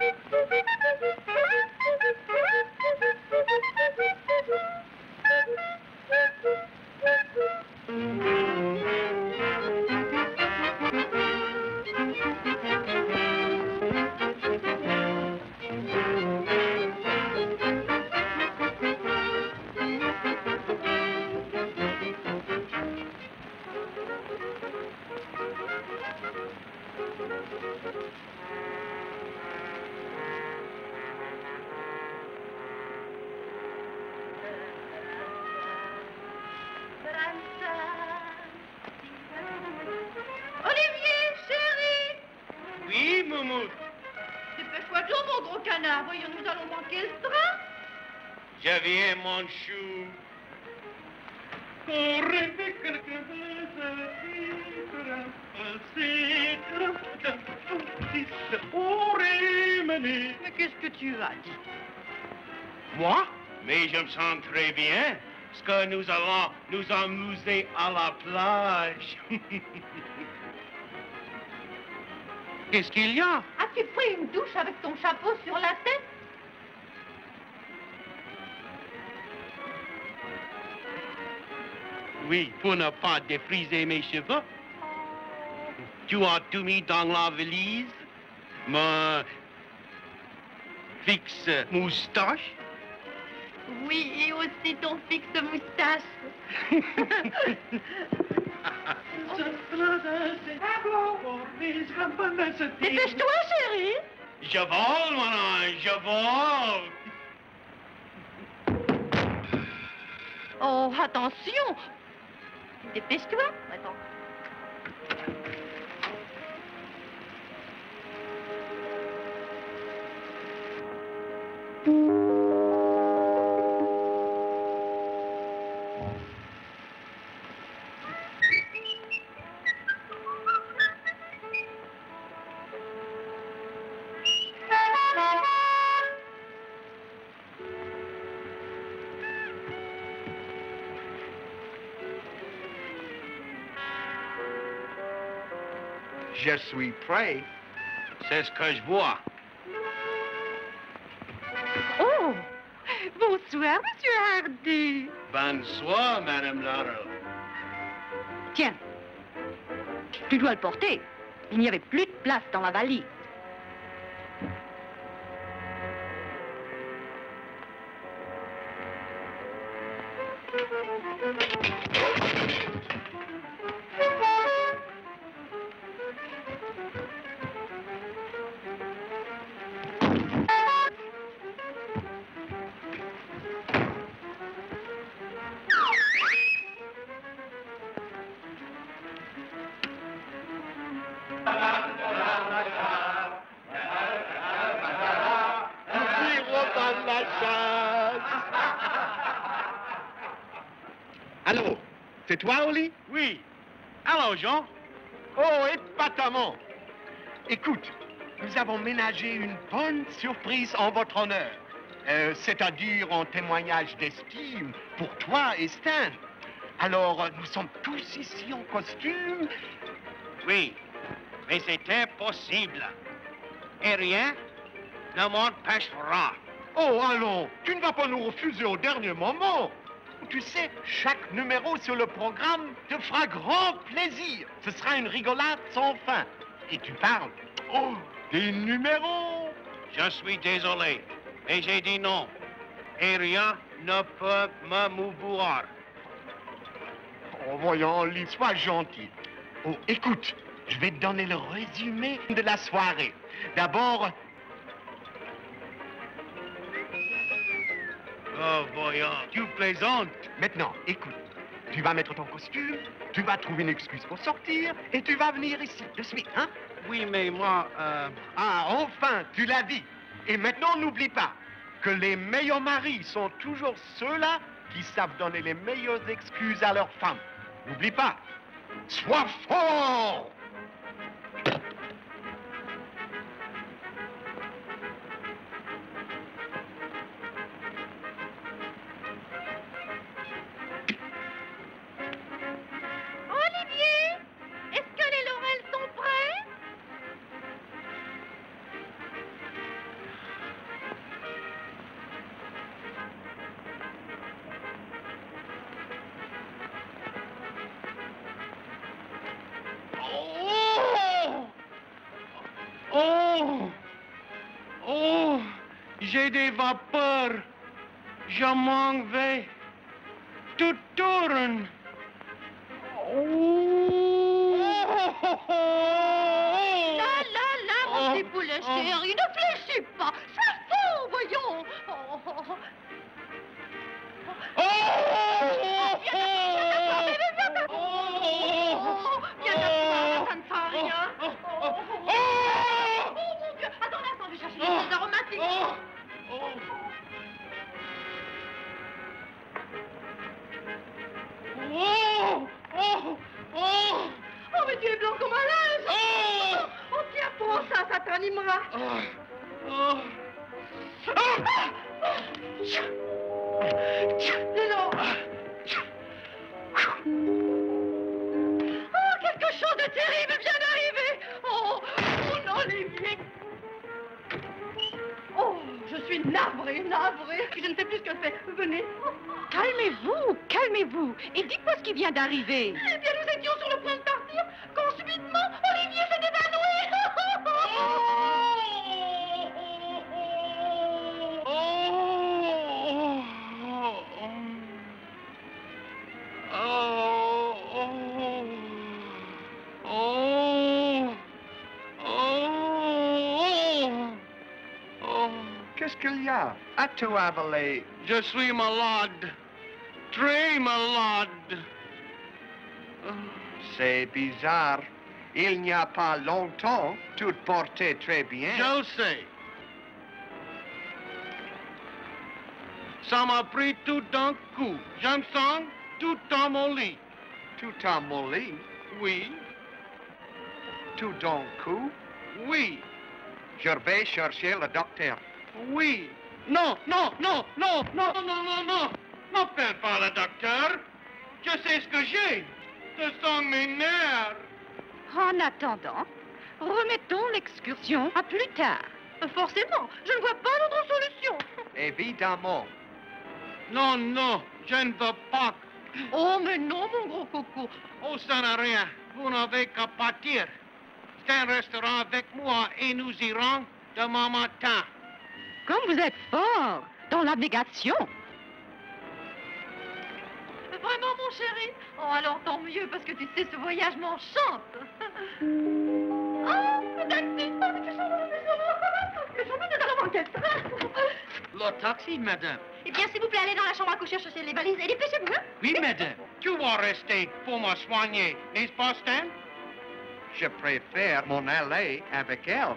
Olivier, Moumoute. Dépêche-toi donc, mon gros canard. Voyons, nous allons manquer le train. Je viens, mon chou. Mais qu'est-ce que tu as dit? Moi? Mais je me sens très bien, parce que nous allons nous amuser à la plage. Qu'est-ce qu'il y a As-tu pris une douche avec ton chapeau sur la tête Oui, pour ne pas défriser mes cheveux. Tu as tout mis dans la valise Ma fixe moustache Oui, et aussi ton fixe moustache. Dépêche-toi, chéri. Je vole, mon ange, je vole. Oh, attention. Dépêche-toi. Je suis prêt. C'est ce que je vois. Oh, bonsoir, monsieur Hardy. Bonsoir, Madame Laurel. Tiens, tu dois le porter. Il n'y avait plus de place dans la valise. Toi, Oli Oui. Allô, Jean Oh, épatamment. Écoute, nous avons ménagé une bonne surprise en votre honneur. Euh, C'est-à-dire en témoignage d'estime pour toi et Stan. Alors, nous sommes tous ici en costume. Oui. Mais c'est impossible. Et rien ne m'empêchera. Oh, allons, tu ne vas pas nous refuser au dernier moment. Tu sais, chaque numéro sur le programme te fera grand plaisir. Ce sera une rigolade sans fin. Et tu parles, oh, des numéros. Je suis désolé, mais j'ai dit non. Et rien ne peut me mouvoir. Oh, voyons, Lee, sois gentil. Oh, écoute, je vais te donner le résumé de la soirée. D'abord, Oh, voyons, tu plaisantes. maintenant, écoute. Tu vas mettre ton costume, tu vas trouver une excuse pour sortir, et tu vas venir ici de suite, hein? Oui, mais moi, euh, Ah, enfin, tu l'as dit. Et maintenant, n'oublie pas que les meilleurs maris sont toujours ceux-là qui savent donner les meilleures excuses à leurs femmes. N'oublie pas. Sois fort! Des vapeurs. Je m'en vais. Tout tourne. Oh! Là, là, là, mon Oh, petit poulet oh. chéri, ne fléchis pas. Ça fond, voyons. Oh, oh, oh. Oh! Oh. Oh, oh, oh, oh. Oh. Oh! Oh! Oh! Oh, mais tu es blanc comme un linge. Oh! Oh, tiens, prends ça, ça t'animera. Oh! Oh! Navrée, navrée. Je ne sais plus ce que je fais. Venez. Calmez-vous, calmez-vous. Et dites-moi ce qui vient d'arriver. Eh bien, nous a As-tu avalé Je suis malade. Très malade. Oh, c'est bizarre. Il n'y a pas longtemps, tout te portais très bien. Je le sais. Ça m'a pris tout d'un coup. Je me sens tout mon. Tout en molli, Oui, tout d'un coup. oui, Je vais chercher le docteur. oui. Non, non, non, non, non, non, non, non. N'appelle pas le docteur. Je sais ce que j'ai. Ce sont mes nerfs. En attendant, remettons l'excursion à plus tard. Forcément, je ne vois pas d'autre solution. Évidemment. Non, non, je ne veux pas. Oh, mais non, mon gros coco. Oh, ça n'a rien. Vous n'avez qu'à partir. C'est un restaurant avec moi et nous irons demain matin. Comme vous êtes fort dans l'abnégation. Vraiment, mon chéri Oh, alors tant mieux, parce que tu sais, ce voyage m'enchante. Taxi mais tu sens Le banquette. Le taxi, madame. Eh bien, s'il vous plaît, allez dans la chambre à coucher chercher les valises et dépêchez-vous, hein Oui, madame. Tu vas rester pour me soigner, n'est-ce pas, Stan? Je préfère m'en aller avec elle.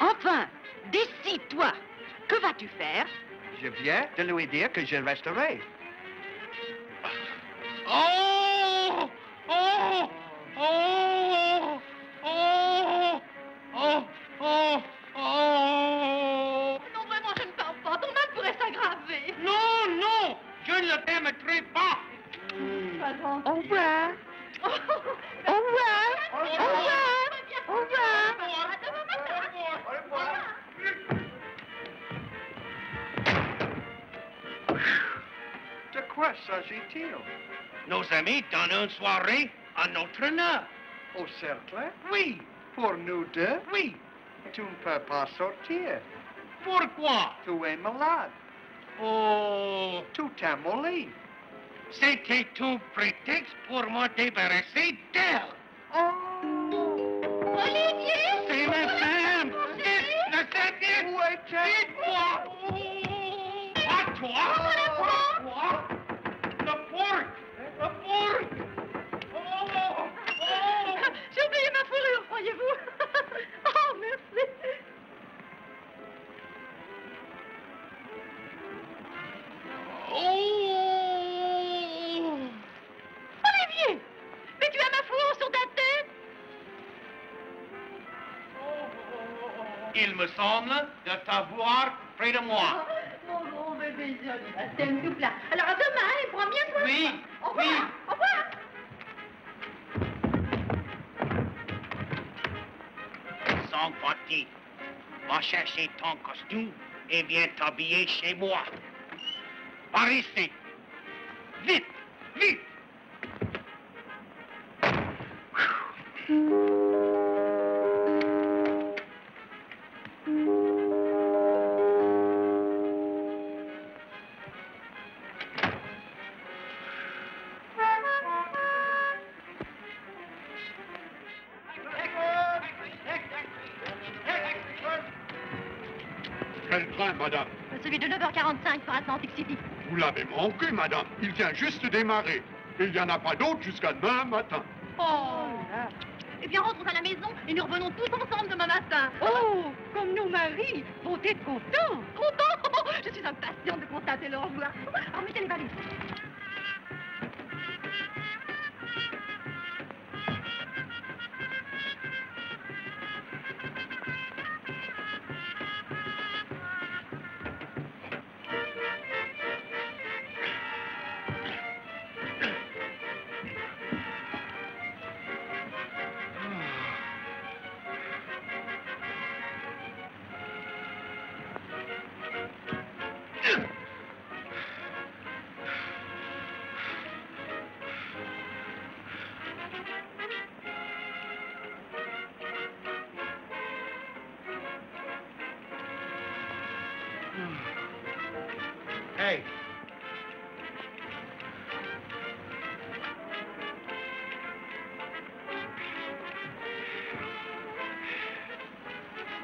Enfin, décide-toi. Que vas-tu faire? Je viens de lui dire que je resterai. Nos amis donnent une soirée à notre honneur. Au cercle? Oui, Pour nous deux? Oui. Tu ne peux pas sortir. Pourquoi? Tu es malade. Oh, Tout est molli. c'était un prétexte pour me débarrasser d'elle. Olivier. C'est ma femme! Dites, le service! Où est-elle? Dites-moi! À toi! Il me semble de t'avoir près de moi. Mon gros bébé joli, je t'aime tout plein. Alors à demain, et prends bien soin de Oui. Au revoir. oui. Au revoir. Sans fatigue. Va chercher ton costume et viens t'habiller chez moi. Par ici. Vite. Atlantic City. Vous l'avez manqué, madame. Il vient juste de démarrer. Et il n'y en a pas d'autre jusqu'à demain matin. Oh Eh bien, rentrons à la maison et nous revenons tous ensemble demain matin. Oh Comme nos maris vont être contents. Contents Je suis impatiente de constater leur joie. Alors, mettez les valises. Hey.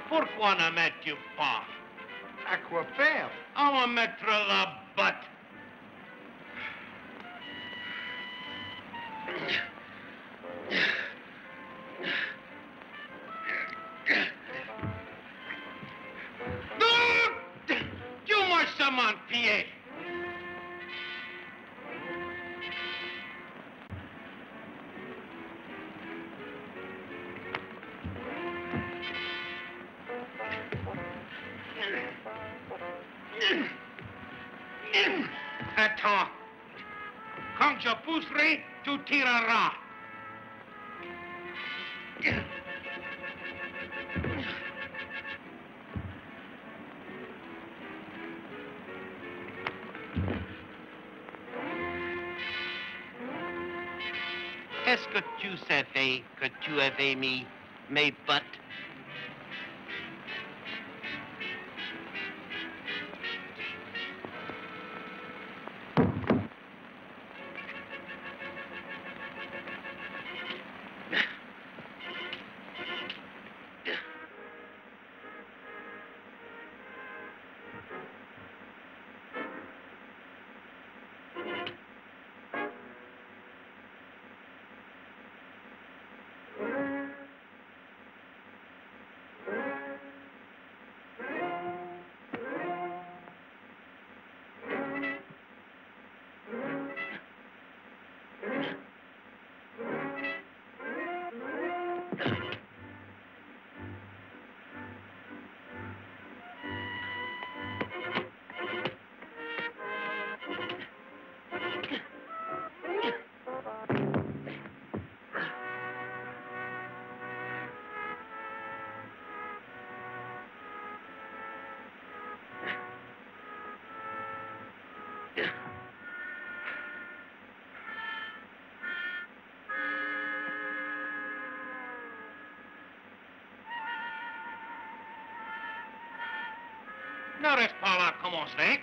Pourquoi ne mets-tu pas À quoi faire On va mettre la botte. Attends. Quand je pousserai, tu tireras. Est-ce que tu savais que tu avais mis mes bottes Ne reste pas là comme on se fait,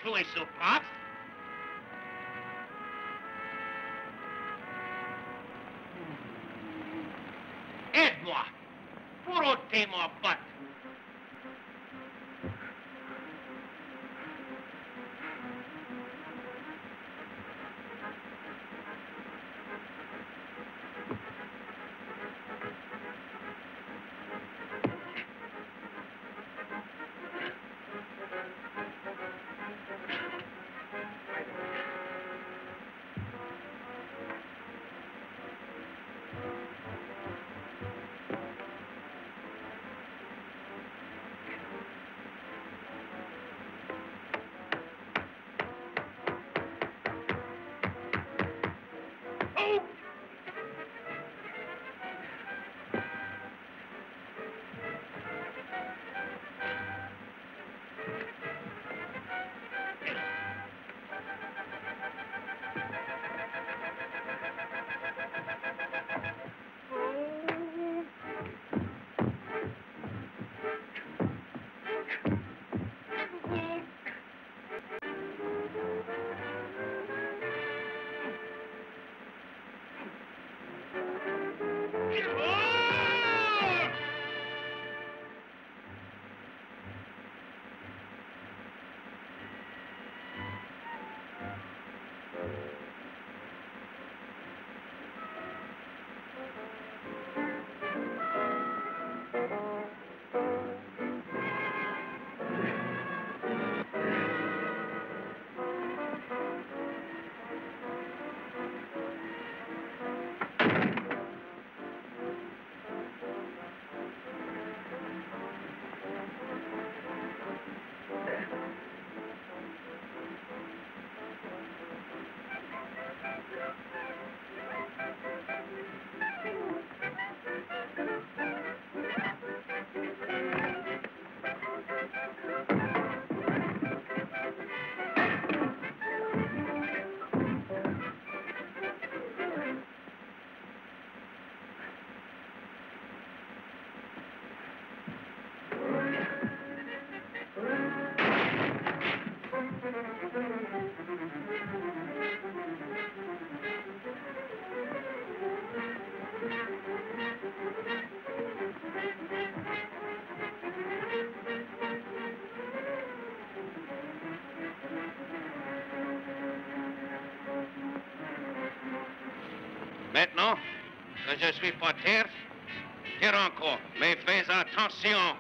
Maintenant que je suis par terre, tire encore, mais fais attention.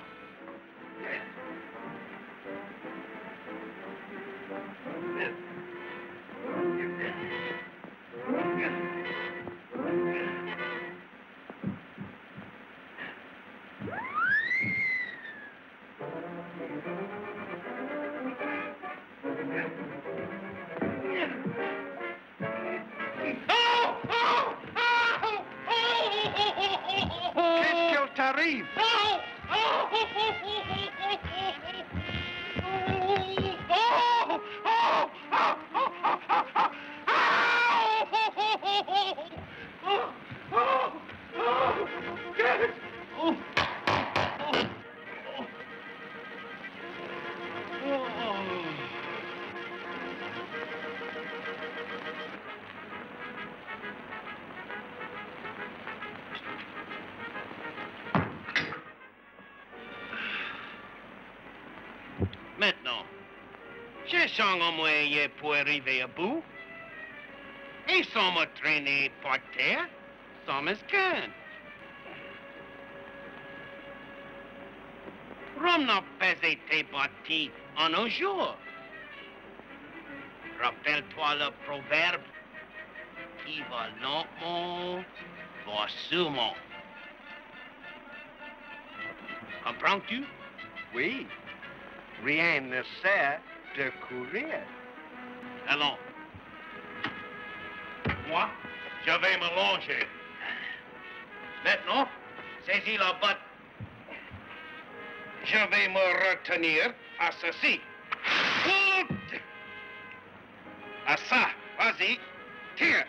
Un moyen pour arriver à bout. Et sans me traîner par terre, sans m'esquin. Rome n'a pas été bâti en un jour. Rappelle-toi le proverbe qui va lentement, va sûrement. Comprends-tu? Oui. Rien ne sert courir. Allons. Moi, je vais me longer. Maintenant, saisis la botte. Je vais me retenir à ceci. À ça, vas-y, tire.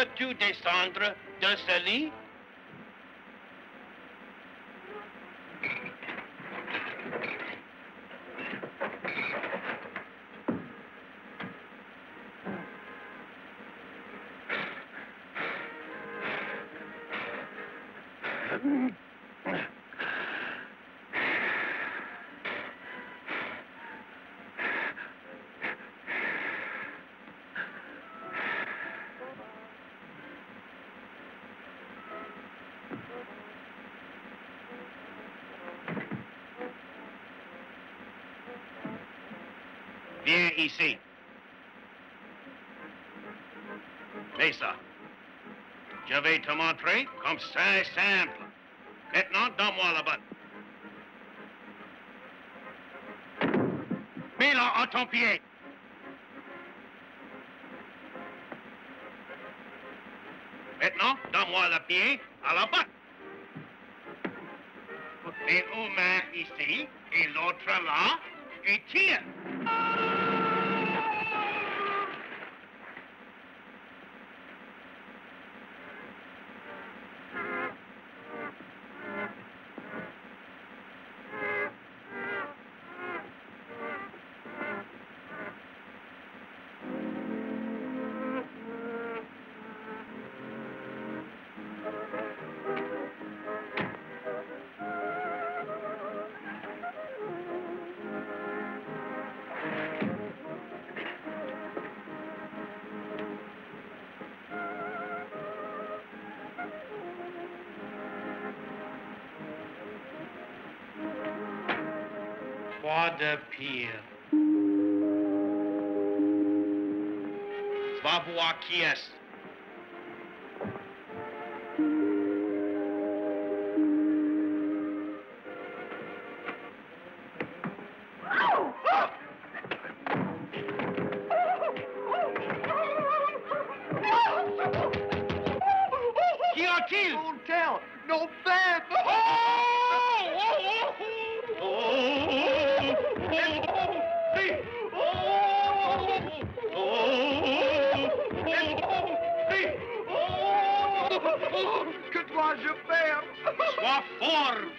peux-tu descendre de ce lit? Hmm. Ici. Fais ça. Je vais te montrer comme c'est simple. Maintenant, donne-moi la botte. Mets-la à ton pied. Maintenant, donne-moi le pied à la botte. Et une main ici et l'autre là et tire. Quoi de pire? Va Sois